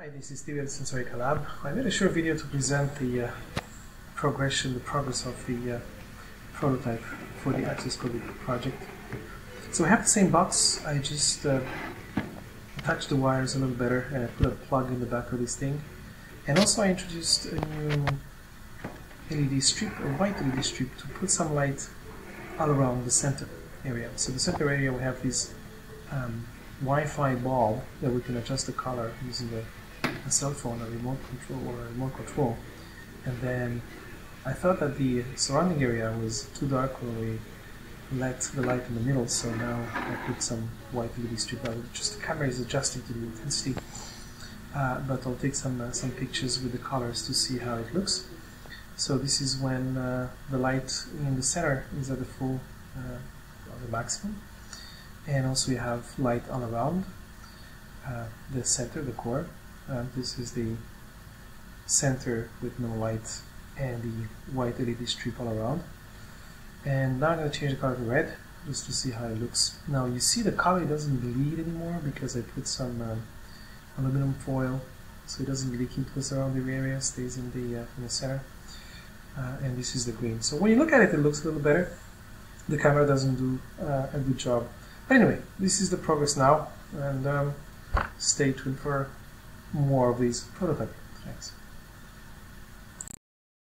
Hi, this is Steve at Sensorica Lab. I made a short video to present the uh, progression, the progress of the uh, prototype for the Access COVID project. So I have the same box, I just uh, touched the wires a little better and I put a plug in the back of this thing. And also I introduced a new LED strip, a white LED strip, to put some light all around the center area. So the center area we have this um, Wi-Fi bulb that we can adjust the color using the a cell phone, a remote control, or a remote control. And then I thought that the surrounding area was too dark when we let the light in the middle, so now I put some white LED strip out. Just the camera is adjusting to the intensity, uh, but I'll take some uh, some pictures with the colors to see how it looks. So this is when uh, the light in the center is at the full, uh, the maximum, and also you have light all around uh, the center, the core. Uh, this is the center with no light and the white LED strip all around. And now I'm going to change the color to red just to see how it looks. Now you see the color doesn't bleed anymore because I put some um, aluminum foil so it doesn't leak into the surrounding area, stays in the, uh, in the center. Uh, and this is the green. So when you look at it, it looks a little better. The camera doesn't do uh, a good job. But anyway, this is the progress now, and um, stay tuned for more of these prototypes. Thanks.